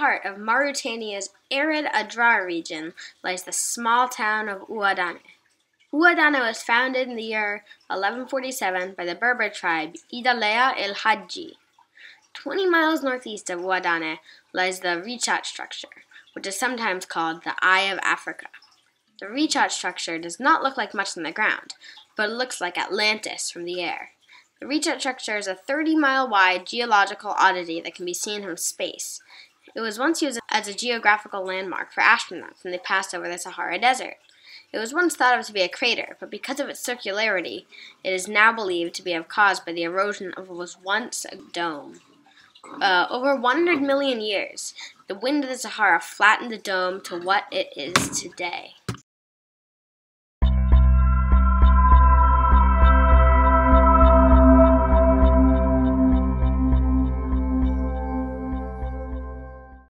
heart of Mauritania's arid Adrar region lies the small town of Ouadane. Ouadane was founded in the year 1147 by the Berber tribe Idalea el Hadji. Twenty miles northeast of Ouadane lies the Richat structure, which is sometimes called the Eye of Africa. The Richat structure does not look like much on the ground, but it looks like Atlantis from the air. The Richat structure is a 30 mile wide geological oddity that can be seen from space. It was once used as a geographical landmark for astronauts when they passed over the Sahara Desert. It was once thought of to be a crater, but because of its circularity, it is now believed to be caused by the erosion of what was once a dome. Uh, over 100 million years, the wind of the Sahara flattened the dome to what it is today.